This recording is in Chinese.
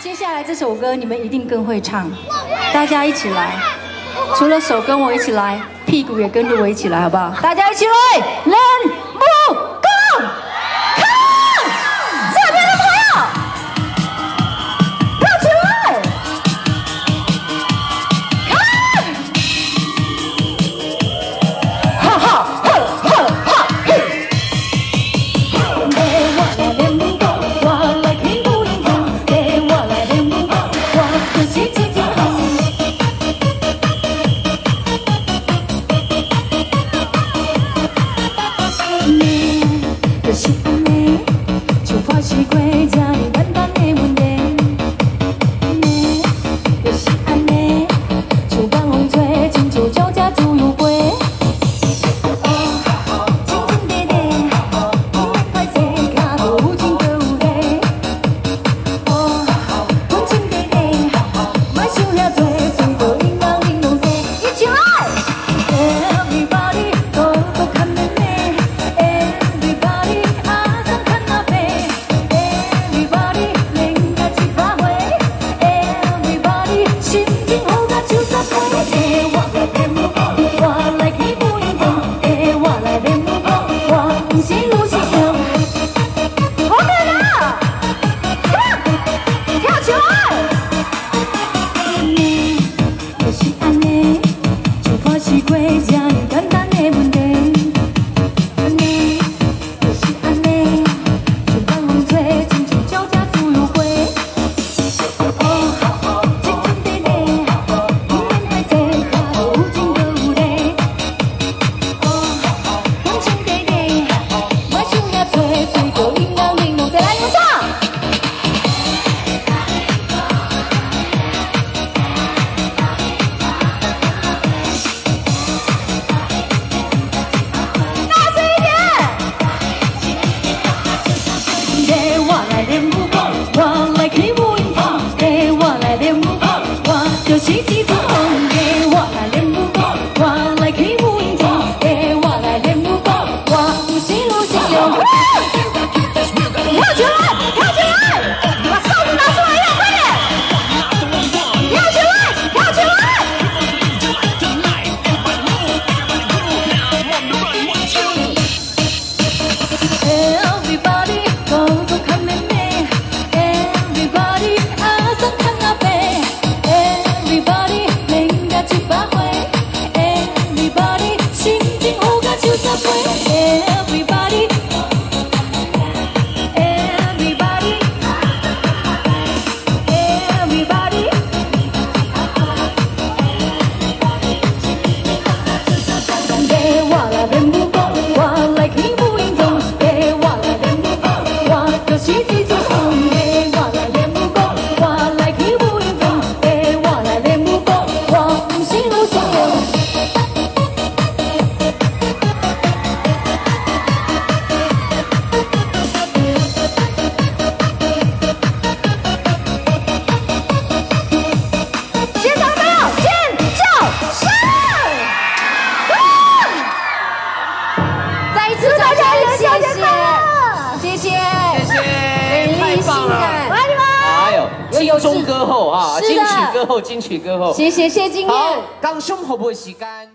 接下来这首歌你们一定更会唱，大家一起来，除了手跟我一起来，屁股也跟着我一起来，好不好？大家一起来，learn。最最最最灵动灵动，再来你们唱。大声一点！给我来练步，我来起舞。给我来练步，我就起劲。Ah! 中歌后啊，金曲歌后，金曲歌后，谢谢谢谢金好，刚生会不会洗干？